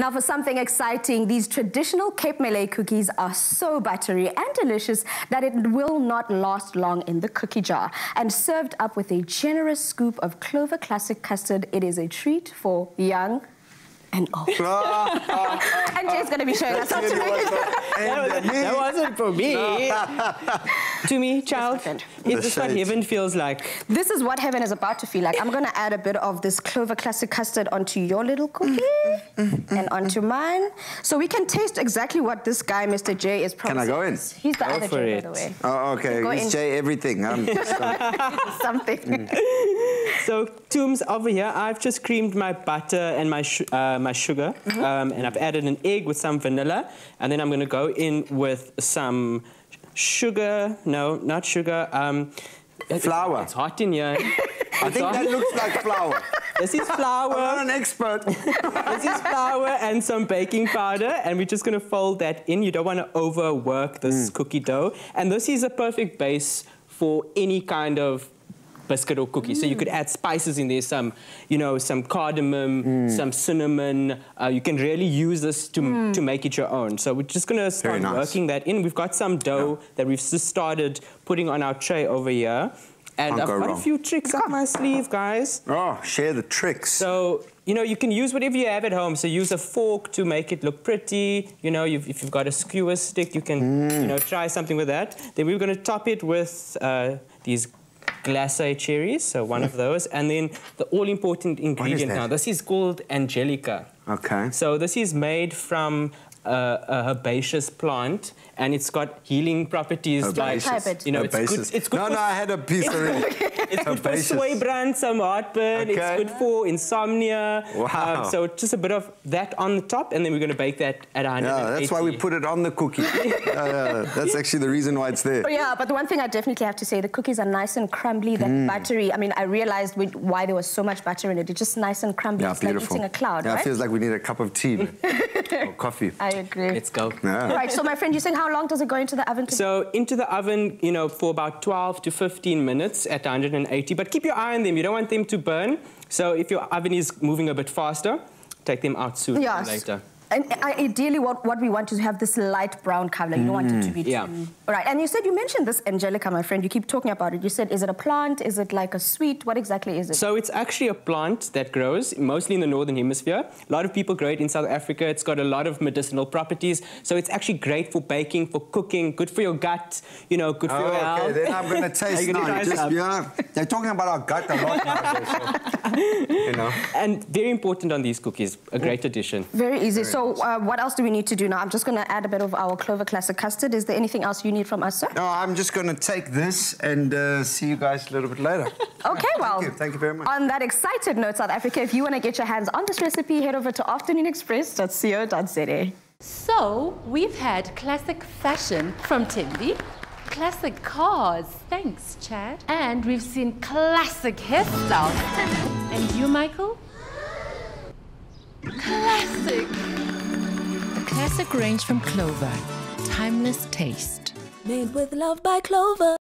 Now for something exciting, these traditional Cape Malay cookies are so buttery and delicious that it will not last long in the cookie jar. And served up with a generous scoop of Clover Classic custard, it is a treat for young, and old. and Jay's going to be showing us how to make it. That, was, that wasn't for me. to me, child, is this is what heaven feels like? This is what heaven is about to feel like. I'm going to add a bit of this Clover Classic custard onto your little cookie and onto mine. So we can taste exactly what this guy, Mr. J, is promising. Can I go in? He's the go other J, by the way. Oh, okay. He's J everything. I'm something. Mm. So, Tooms, over here, I've just creamed my butter and my uh, my sugar, mm -hmm. um, and I've added an egg with some vanilla, and then I'm going to go in with some sugar. No, not sugar. Um, flour. It's hot in here. I think that looks like flour. This is flour. I'm not an expert. this is flour and some baking powder, and we're just going to fold that in. You don't want to overwork this mm. cookie dough. And this is a perfect base for any kind of biscuit or cookie. Mm. So you could add spices in there, some, you know, some cardamom, mm. some cinnamon. Uh, you can really use this to, mm. to make it your own. So we're just going to start nice. working that in. We've got some dough yeah. that we've just started putting on our tray over here. And I've got wrong. a few tricks up my sleeve, guys. Oh, share the tricks. So, you know, you can use whatever you have at home. So use a fork to make it look pretty. You know, you've, if you've got a skewer stick, you can, mm. you know, try something with that. Then we're going to top it with uh, these glacé cherries, so one of those. And then the all-important ingredient now, this is called Angelica. Okay. So this is made from uh, a herbaceous plant and it's got healing properties herbaceous. like you know it's good, it's good no no I had a piece of it. It's good for soy brand some heartburn okay. it's good for insomnia. Wow. um, so just a bit of that on the top and then we're going to bake that at 180 yeah that's why we put it on the cookie. Uh, that's actually the reason why it's there. Oh, yeah but the one thing I definitely have to say the cookies are nice and crumbly that mm. buttery. I mean I realized why there was so much butter in it. It's just nice and crumbly. Yeah, it's beautiful. like eating a cloud yeah, right? it feels like we need a cup of tea or coffee I agree. Let's go. Yeah. Right, so my friend, you're saying how long does it go into the oven? so into the oven, you know, for about 12 to 15 minutes at 180. But keep your eye on them. You don't want them to burn. So if your oven is moving a bit faster, take them out sooner yes. later. And ideally, what, what we want is to have this light brown color. You don't want it to mm, be yeah. too... All right, and you said, you mentioned this Angelica, my friend. You keep talking about it. You said, is it a plant? Is it like a sweet? What exactly is it? So it's actually a plant that grows mostly in the Northern Hemisphere. A lot of people grow it in South Africa. It's got a lot of medicinal properties. So it's actually great for baking, for cooking, good for your gut, you know, good for oh, your okay. health. then I'm going to taste now. Just, yeah, they're talking about our gut a lot now. So, you know. And very important on these cookies, a great addition. Very easy. Very so uh, what else do we need to do now? I'm just going to add a bit of our Clover Classic custard. Is there anything else you need from us, sir? No, I'm just going to take this and uh, see you guys a little bit later. okay, well. Thank you. Thank you very much. On that excited note, South Africa, if you want to get your hands on this recipe, head over to afternoonexpress.co.za. So, we've had classic fashion from Timby, classic cars, thanks Chad, and we've seen classic hairstyles. and you, Michael? Classic! A classic range from Clover. Timeless taste. Made with love by Clover.